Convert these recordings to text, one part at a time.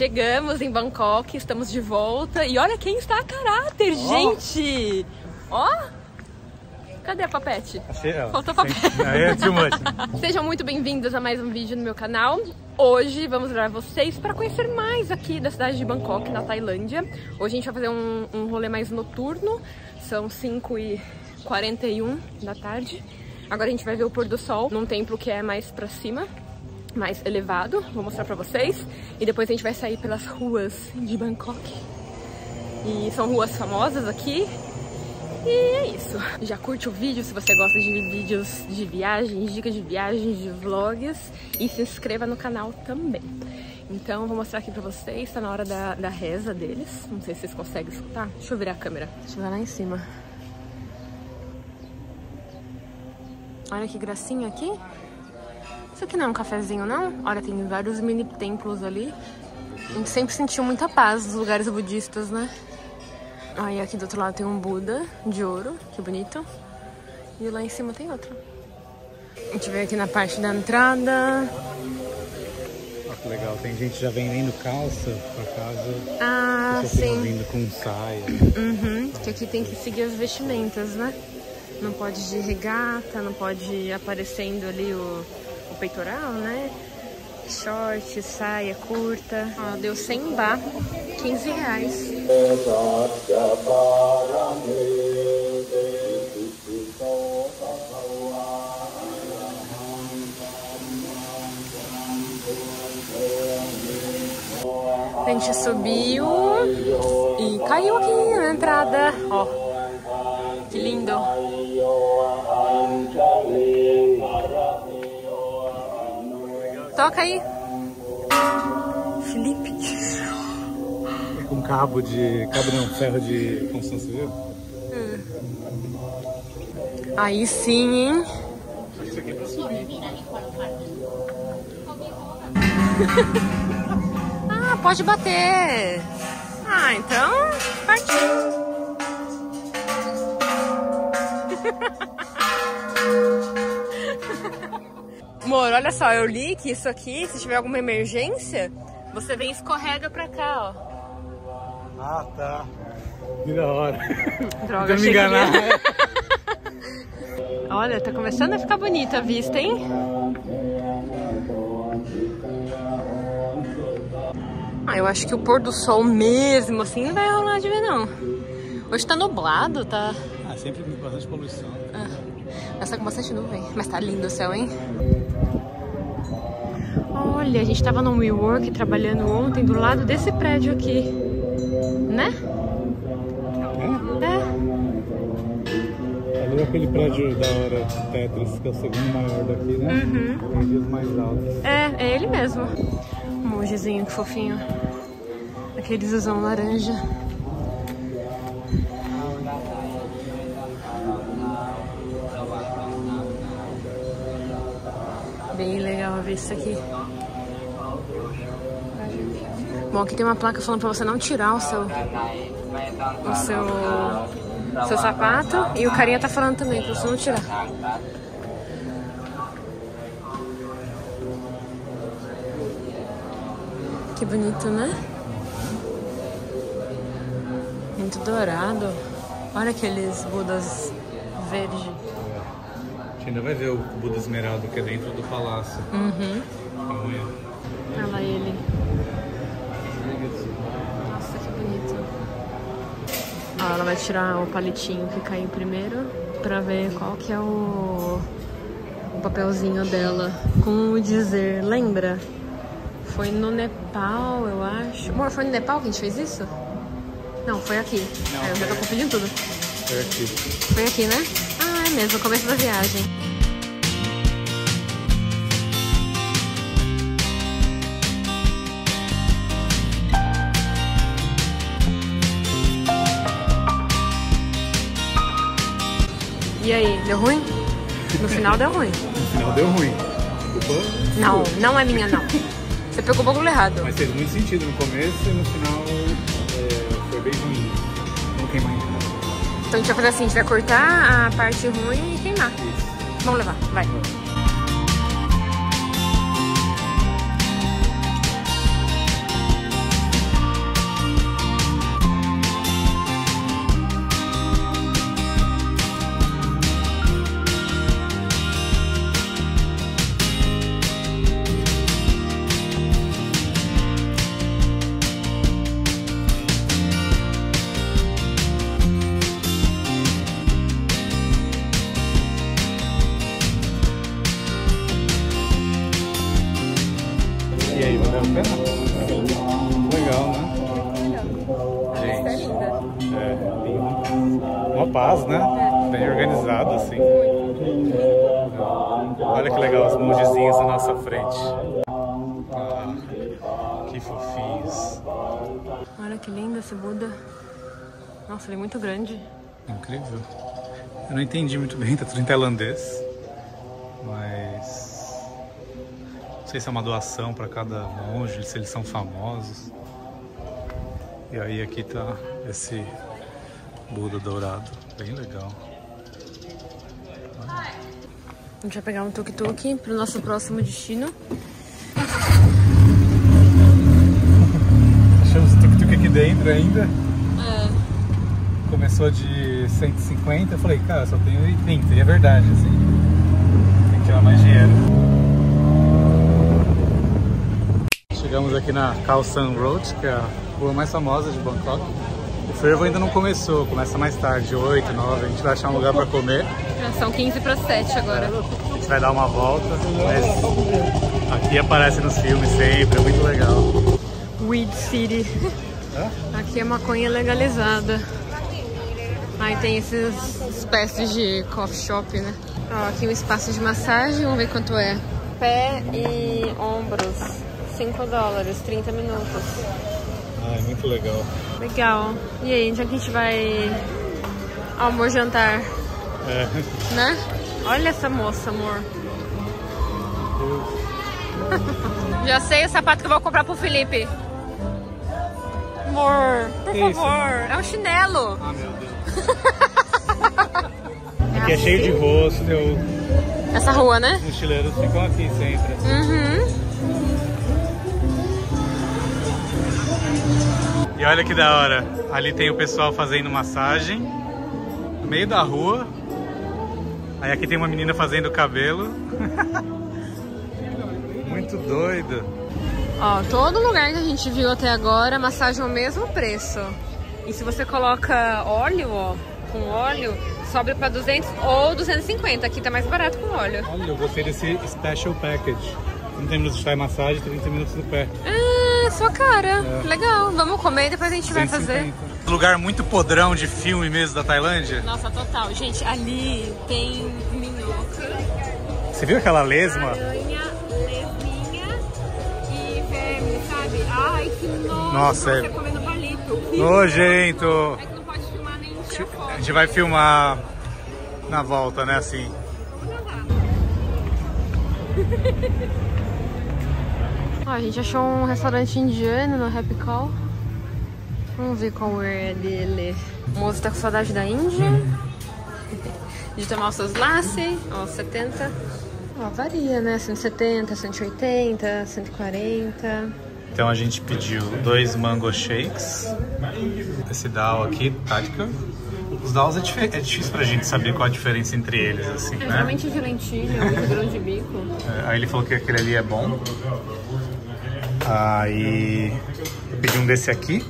Chegamos em Bangkok, estamos de volta e olha quem está a caráter, oh. gente! Ó! Cadê a papete? Achei ela. Faltou papete. É too much. Sejam muito bem-vindos a mais um vídeo no meu canal. Hoje vamos levar vocês para conhecer mais aqui da cidade de Bangkok, na Tailândia. Hoje a gente vai fazer um, um rolê mais noturno, são 5h41 da tarde. Agora a gente vai ver o pôr do sol num templo que é mais pra cima mais elevado, vou mostrar pra vocês. E depois a gente vai sair pelas ruas de Bangkok. E são ruas famosas aqui. E é isso. Já curte o vídeo se você gosta de vídeos de viagens, dicas de viagens, de vlogs. E se inscreva no canal também. Então, vou mostrar aqui pra vocês. Tá na hora da, da reza deles. Não sei se vocês conseguem escutar. Deixa eu virar a câmera. Deixa eu ver lá em cima. Olha que gracinha aqui. Isso aqui não é um cafezinho, não? Olha, tem vários mini templos ali. A gente sempre sentiu muita paz nos lugares budistas, né? Aí aqui do outro lado tem um Buda de ouro, que bonito. E lá em cima tem outro. A gente veio aqui na parte da entrada. Olha que legal, tem gente já vendendo calça pra casa. Ah, sim. vindo com saia. Uhum, que aqui tem que seguir as vestimentas, né? Não pode ir de regata, não pode ir aparecendo ali o peitoral, né? Short, saia curta. Ó, deu 100 bar, 15 reais. A gente subiu e caiu aqui na entrada. Ó, Toca aí. Felipe. É com cabo de. Cabo não, ferro de construção civil? Hum. Aí sim, hein? Isso aqui é pra subir. ah, pode bater. Ah, então partiu. Amor, olha só, eu li que isso aqui, se tiver alguma emergência, você vem e escorrega pra cá, ó. Ah, tá. Que da hora. Droga, me enganar. olha, tá começando a ficar bonita a vista, hein? Ah, eu acho que o pôr do sol mesmo, assim, não vai rolar de ver, não. Hoje tá nublado, tá... Ah, sempre com bastante poluição. Ah, mas tá com bastante nuvem. Mas tá lindo o céu, hein? Olha, a gente tava no WeWork trabalhando ontem do lado desse prédio aqui. Né? É? É. Ali é aquele prédio da hora Tetris, que é o segundo maior daqui, né? Uhum. Tem dias mais altos. É, é ele mesmo. Um mongezinho, que fofinho. Aquele zuzão laranja. Legal a vista aqui. Bom, aqui tem uma placa falando pra você não tirar o seu o seu, seu sapato e o carinha tá falando também pra você não tirar. Que bonito, né? Muito dourado. Olha aqueles budas verdes. Ainda vai ver o Buda Esmeralda que é dentro do palácio. Uhum. Olha lá ele. Ah, ela vai tirar o palitinho que caiu primeiro pra ver qual que é o, o papelzinho dela com o dizer, lembra? Foi no Nepal, eu acho. Amor, foi no Nepal que a gente fez isso? Não, foi aqui. Não, Aí eu já tô confundindo tudo. Foi aqui. Foi aqui, né? Mesmo, começo da viagem. E aí, deu ruim? No final deu ruim. No final deu ruim. Não, não é minha não. Você pegou o bagulho errado. Mas fez muito sentido no começo e no final é, foi bem ruim. Não queimar então. Então a gente vai fazer assim, a gente vai cortar a parte ruim e queimar. Vamos levar, vai. a pena? Sim. Legal, né? Gente, é. é, é uma paz, né? É. Bem organizado, assim. Olha que legal os mongezinhos na nossa frente. Ah, que fofinhos. Olha que lindo esse Buda. Nossa, ele é muito grande. Incrível. Eu não entendi muito bem, tá tudo em tailandês. Sei se é uma doação para cada monge, se eles são famosos. E aí aqui tá esse Buda dourado. Bem legal. A gente vai pegar um tuk-tuk pro nosso próximo destino. Achamos o tuk-tuk aqui dentro ainda. É. Começou de 150, eu falei, cara, só tenho 30, e é verdade, assim. Tem que tirar mais dinheiro. Chegamos aqui na Khao San Road, que é a rua mais famosa de Bangkok. O fervo ainda não começou, começa mais tarde, 8, 9, a gente vai achar um lugar para comer. São 15 para 7 agora. A gente vai dar uma volta, mas aqui aparece nos filmes sempre, é muito legal. Weed City. Aqui é maconha legalizada. Aí tem esses espécies de coffee shop, né? Ó, aqui um espaço de massagem, vamos ver quanto é. Pé e ombros, 5 dólares, 30 minutos. Ah, é muito legal. Legal. E aí, é que a gente vai almoçar jantar? É. Né? Olha essa moça, amor. Já sei o sapato que eu vou comprar pro Felipe. Amor, por Que isso? favor. É um chinelo. Ah, meu Deus. Aqui é cheio de hostel, Essa rua, né? os mochileiros ficam aqui sempre. assim. Uhum. E olha que da hora, ali tem o pessoal fazendo massagem, no meio da rua. Aí aqui tem uma menina fazendo cabelo. Muito doido. Ó, todo lugar que a gente viu até agora, massagem é o mesmo preço. E se você coloca óleo, ó, com óleo, sobe pra 200 ou 250. Aqui tá mais barato com óleo. Olha, eu gostei desse Special Package. 30 minutos de Thai massagem, 30 minutos no pé. Ah, sua cara. Legal. Vamos comer e depois a gente vai fazer. 150. Lugar muito podrão de filme mesmo da Tailândia. Nossa, total. Gente, ali tem minhoca, Você viu aquela lesma? aranha, lesminha e verme, sabe? Ai, que nojo. Nossa, é- Você comendo palito. Que Nojento! É que não pode filmar nem tirar A foto. gente vai filmar na volta, né? Assim. Ó, a gente achou um restaurante indiano no Happy Call. Vamos ver qual é dele. O moço tá com saudade da Índia. De tomar os seus lassi, ó, 70. Ó, varia, né? 170, 180, 140. Então a gente pediu dois mango shakes. Esse dal aqui, tática. Os daus é, é difícil pra gente saber qual a diferença entre eles, assim, É, né? geralmente de lentilha, muito grão de bico. É, Aí ele falou que aquele ali é bom. Aí eu pedi um desse aqui,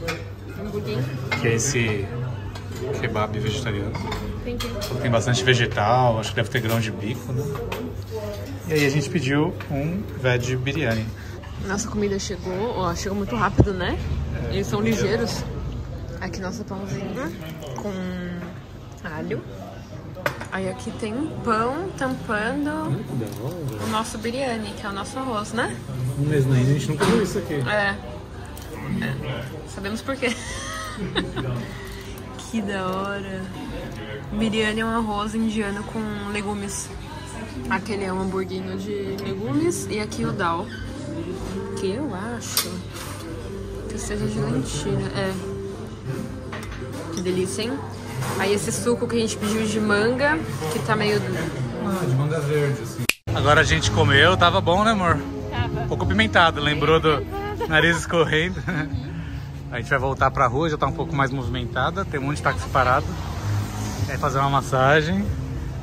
que é esse kebab vegetariano. Tem bastante vegetal, acho que deve ter grão de bico, né? E aí a gente pediu um veg biryani. Nossa comida chegou, ó, chegou muito rápido, né? Eles são ligeiros. Aqui nossa pãozinha com alho. Aí aqui tem um pão tampando o nosso biryani, que é o nosso arroz, né? Mês na Índia a gente nunca viu isso aqui. É. É. Sabemos por quê. que da hora. Biryani é um arroz indiano com legumes. Aquele é um hamburguinho de legumes e aqui o dal. Que eu acho que seja de lentilha. É. Que delícia, hein? Aí esse suco que a gente pediu de manga, que tá meio. Ah, de manga verde, assim. Agora a gente comeu, tava bom, né, amor? Tava. Um pouco pimentado, lembrou do nariz escorrendo. A gente vai voltar pra rua, já tá um pouco mais movimentada, tem um monte de táxi parado. Vai fazer uma massagem.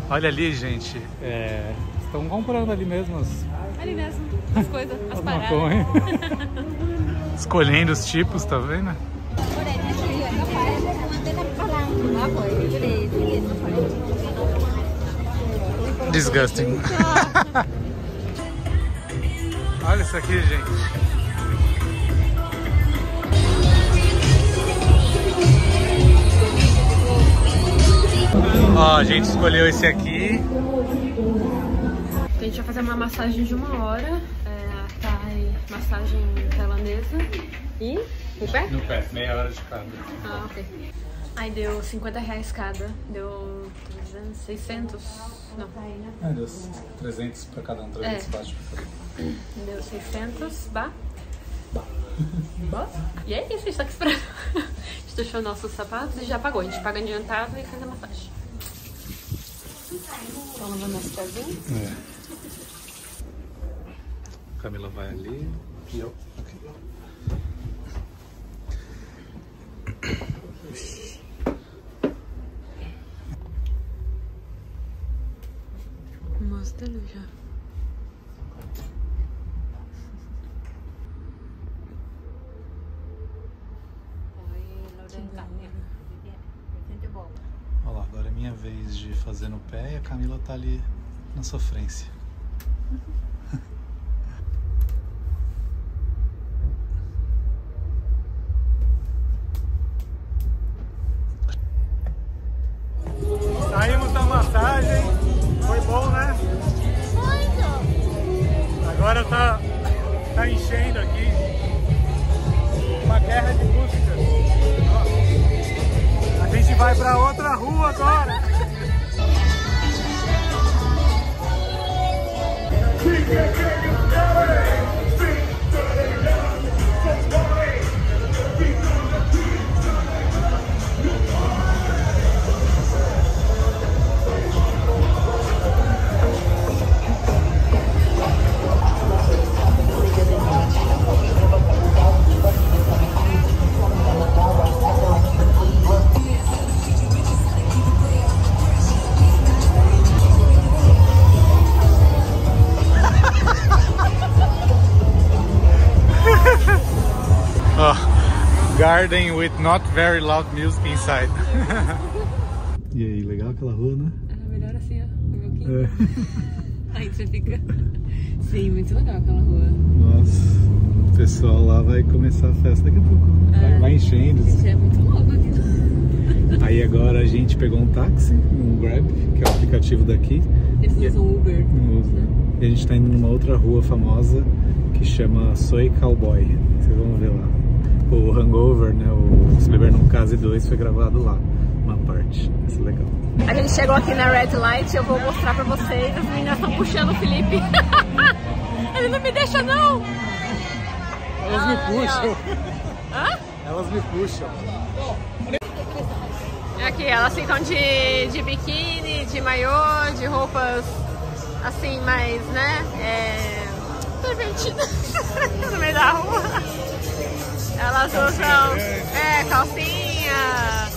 Olha ali, gente. É... Estão comprando ali mesmo as, Ali mesmo, as coisas, as as maconha. Escolhendo os tipos, tá vendo? Disgusting. Olha isso aqui, gente. Ó, a gente escolheu esse aqui. A gente vai fazer uma massagem de uma hora. É, thai, massagem tailandesa. E no pé? No pé, meia hora de cada. Ah, ok. Aí deu 50 reais cada. Deu 300, 600. Não. É, deu 300 pra cada um, 300 É. baixo pra cada um. Deu 600. Bah. Bah. Bah. E é isso, a gente tá aqui esperando. A gente deixou nossos sapatos e já pagou. A gente paga adiantado e faz a massagem. Então lavando nosso pezinho. É. Camila vai ali e eu aqui. Mostra ele já. Olha lá, agora é minha vez de fazer no pé e a Camila tá ali na sofrência. tá, tá enchendo aqui. Uma guerra de músicas. A gente vai pra outra rua agora. Garden with not very loud music inside. e aí, legal aquela rua, né? É melhor assim, ó. Um. Aí você fica. Sim, muito legal aquela rua. Nossa, o pessoal lá vai começar a festa daqui a pouco. Vai, vai enchendo. Gente, é muito louco aqui. Aí agora a gente pegou um táxi, um Grab, que é o aplicativo daqui. Eles usam Uber. Não usa. E a gente tá indo numa outra rua famosa que chama Soy Cowboy. Vocês vão ver lá. O Hangover, né? O Se Beber Num Case 2 foi gravado lá, uma parte. Vai ser legal. A gente chegou aqui na Red Light, eu vou mostrar pra vocês. As meninas estão puxando o Felipe. Ele não me deixa, não! Elas me puxam. Hã? Elas me puxam. Aqui, elas ficam de, de biquíni, de maiô, de roupas assim, mais, né? É, pervertidas no meio da rua. Elas usam é, calcinha.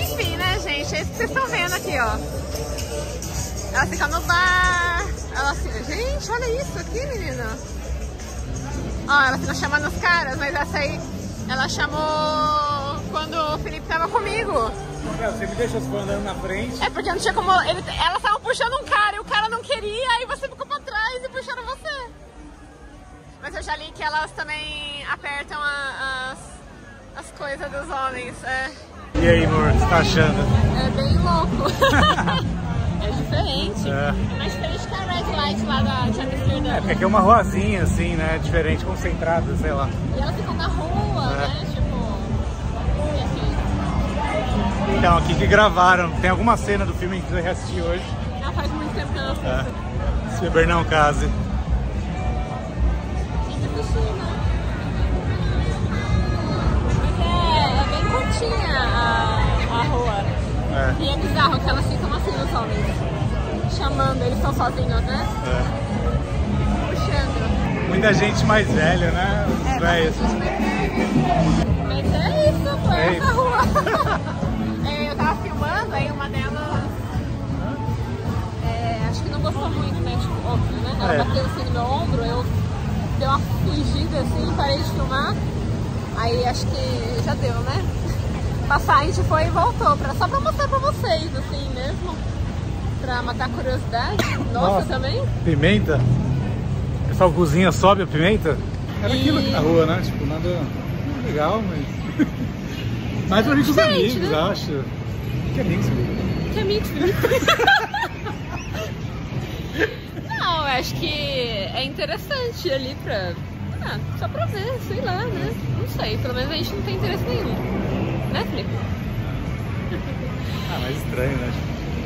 Enfim, né, gente? É isso que vocês estão vendo aqui, ó. Elas ficam no bar. Ficam... Gente, olha isso aqui, menina. Ó, ela ficam chamando os caras, mas essa aí ela chamou quando o Felipe tava comigo. Você me deixa eu andando na frente. É porque não tinha como. Ele, elas estavam puxando um cara e o cara não queria, aí você ficou pra trás e puxaram você. Mas eu já li que elas também apertam a- as, as coisas dos homens. É, E aí, amor, o que você tá achando? é bem louco. é diferente. É. É mais diferente que a Red Light lá da, de Amsterdã. É, porque aqui é uma ruazinha, assim, né? Diferente, concentrada, sei lá. E elas ficam na rua, É. né? Tipo. Enfim. Então, aqui que gravaram. Tem alguma cena do filme que você vai assistir hoje. Já faz muito tempo que eu não assisto. É. Se beber não case. É, é bem curtinha a, a rua. É, E é bizarro que elas ficam assim nos homens. Chamando, eles estão sozinhos, né? é. Puxando. Muita gente mais velha, né? É, Os velhos. Mas é isso, pô, É essa isso. rua. É, eu tava filmando, aí uma delas. é, acho que não gostou muito, né? Tipo, óbvio, né? Ela É. bateu assim no meu ombro, eu dei uma fingida assim, parei de filmar. Aí acho que já deu, né? Passar, a gente foi e voltou, pra, só pra mostrar pra vocês, assim mesmo. Pra matar a curiosidade. Nossa, Nossa. também. Pimenta? O pessoal cozinha, sobe a pimenta? Era E- aquilo aqui na rua, né? Tipo, nada legal, mas. Mais pra gente os amigos, né? acho. Que é Minsk? Que é Minsk? Acho que é interessante ali pra. Ah, só pra ver, sei lá, né? Não sei, pelo menos a gente não tem interesse nenhum. Né, Felipe? Ah, mas estranho, né?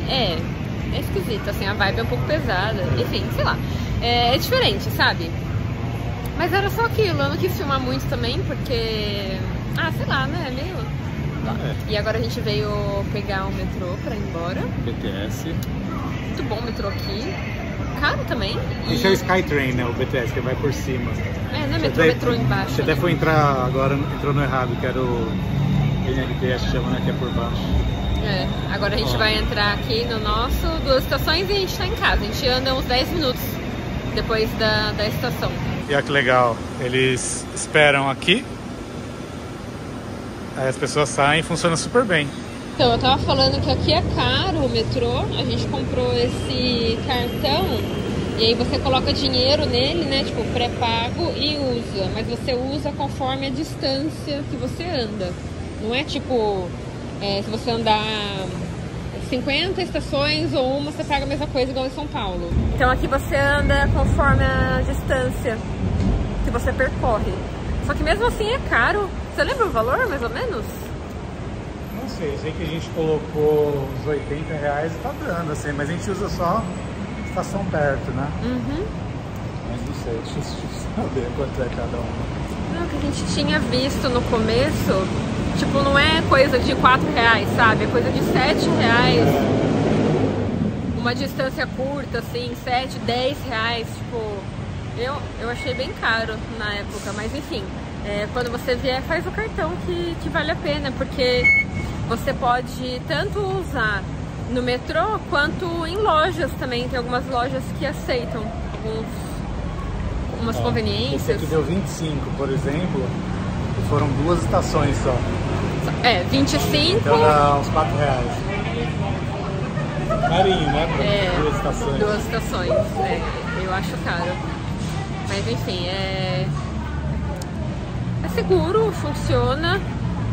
É, é esquisito, assim, a vibe é um pouco pesada. Enfim, sei lá. É, é diferente, sabe? Mas era só aquilo, eu não quis filmar muito também, porque. Ah, sei lá, né? É meio. É. E agora a gente veio pegar o metrô pra ir embora. BTS. Muito bom o metrô aqui. Caro também. E... Esse é o Skytrain, né? O BTS, que vai por cima. É, não é metrô, até- metrô embaixo. Você até foi entrar agora, entrou no errado, que era o NLT, acho que chama, né? Que é por baixo. É, agora a gente Ó. vai entrar aqui no nosso, duas estações e a gente tá em casa. A gente anda uns 10 minutos depois da, da estação. E olha que legal, eles esperam aqui, aí as pessoas saem e funciona super bem. Então, eu tava falando que aqui é caro o metrô, a gente comprou esse cartão e aí você coloca dinheiro nele, né, tipo pré-pago e usa, mas você usa conforme a distância que você anda. Não é tipo, é, se você andar 50 estações ou uma, você paga a mesma coisa igual em São Paulo. Então aqui você anda conforme a distância que você percorre. Só que mesmo assim é caro. Você lembra o valor, mais ou menos? Não sei, sei que a gente colocou uns 80 reais e tá dando, assim, mas a gente usa só estação perto, né? Uhum. Mas não sei, deixa eu saber quanto é cada uma. Não, que a gente tinha visto no começo, tipo, não é coisa de 4 reais, sabe? É coisa de 7 reais. Uma distância curta, assim, 7, 10 reais, tipo, eu, eu achei bem caro na época, mas enfim, é, quando você vier, faz o cartão que, que vale a pena, porque você pode tanto usar no metrô quanto em lojas também. Tem algumas lojas que aceitam alguns, algumas Esse conveniências. aqui deu 25, por exemplo, e foram duas estações só. É, 25. Então dá uns 4 reais. Carinho, né? Pra É, duas estações. Duas estações, é, eu acho caro. Mas enfim, é. É seguro, funciona.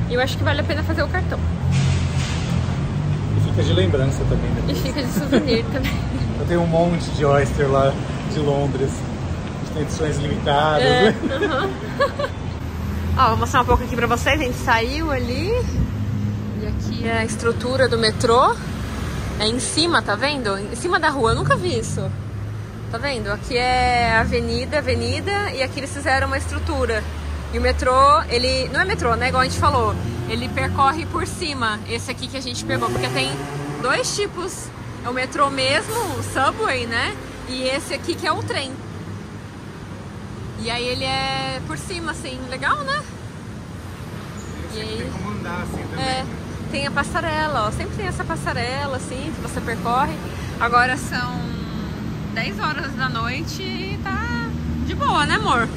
E eu acho que vale a pena fazer o cartão. E fica de lembrança também E depois. fica de souvenir também. Eu tenho um monte de oyster lá de Londres. A gente tem edições limitadas. É, né? aham. Ó, vou mostrar um pouco aqui pra vocês. A gente saiu ali. E aqui é a estrutura do metrô. É em cima, tá vendo? Em cima da rua. Eu nunca vi isso. Tá vendo? Aqui é avenida, avenida. E aqui eles fizeram uma estrutura. E o metrô, ele. Não é metrô, né? Igual a gente falou. Ele percorre por cima. Esse aqui que a gente pegou. Porque tem dois tipos. É o metrô mesmo, o subway, né? E esse aqui que é o trem. E aí ele é por cima, assim, legal, né? E aí, Tem como andar assim também. é, tem a passarela, ó. Sempre tem essa passarela, assim, que você percorre. Agora são 10 horas da noite e tá de boa, né, amor?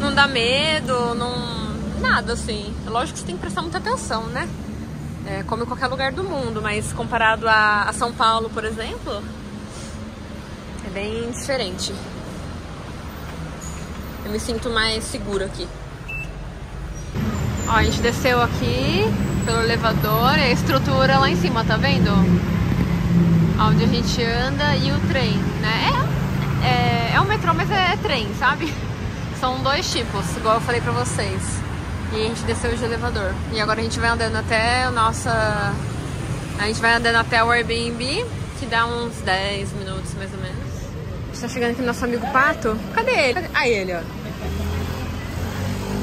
Não dá medo, não. Nada, assim. É lógico que você tem que prestar muita atenção, né? É, como em qualquer lugar do mundo, mas comparado a, a São Paulo, por exemplo, é bem diferente. Eu me sinto mais segura aqui. Ó, a gente desceu aqui pelo elevador, é a estrutura lá em cima, tá vendo? Onde a gente anda e o trem, né? É, é, é um metrô, mas é, trem, sabe? São dois tipos, igual eu falei pra vocês. E a gente desceu de elevador. E agora a gente vai andando até a nossa. A gente vai andando até o Airbnb, que dá uns 10 minutos mais ou menos. Está chegando aqui nosso amigo Pato. Cadê ele? Cadê? Ah, ele, ó.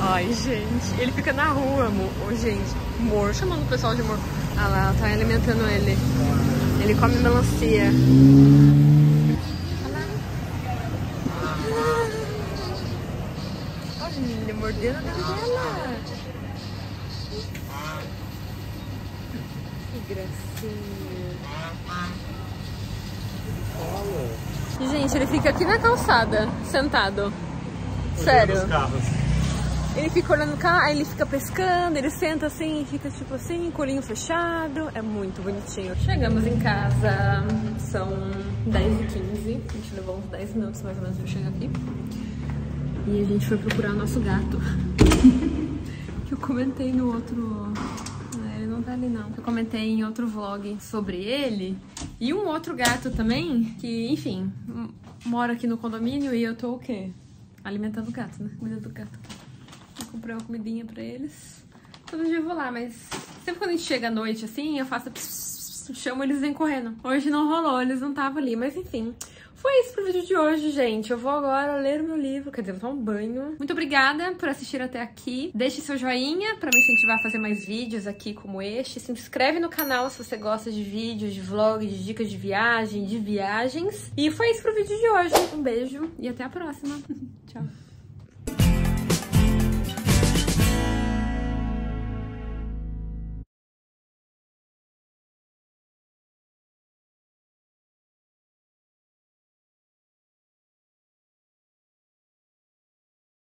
Ai, gente. Ele fica na rua, amor. Ô, gente. Amor. Chamando o pessoal de amor. Ah lá, ela tá alimentando ele. Ele come melancia. Olha, mordendo a dela. Que gracinha. E, gente, ele fica aqui na calçada, sentado. Sério. Ele fica olhando o carro, aí ele fica pescando, ele senta assim e fica tipo assim, colinho fechado. É muito bonitinho. Chegamos em casa, são 10h15. A gente levou uns 10 minutos mais ou menos pra chegar aqui. E a gente foi procurar o nosso gato. que eu comentei no outro. né, Ele não tá ali não. Eu comentei em outro vlog sobre ele. E um outro gato também, que, enfim, mora aqui no condomínio e eu tô o quê? Alimentando o gato, né? Comida do gato. Eu comprei uma comidinha pra eles. Todo dia eu vou lá, mas sempre quando a gente chega à noite assim, eu faço... Chamo eles vêm correndo. Hoje não rolou, eles não estavam ali, mas enfim. Foi isso pro vídeo de hoje, gente. Eu vou agora ler o meu livro, quer dizer, vou tomar um banho. Muito obrigada por assistir até aqui. Deixe seu joinha pra me incentivar a fazer mais vídeos aqui como este. Se inscreve no canal se você gosta de vídeos, de vlogs, de dicas de viagem, de viagens. E foi isso pro vídeo de hoje. Um beijo e até a próxima. Tchau.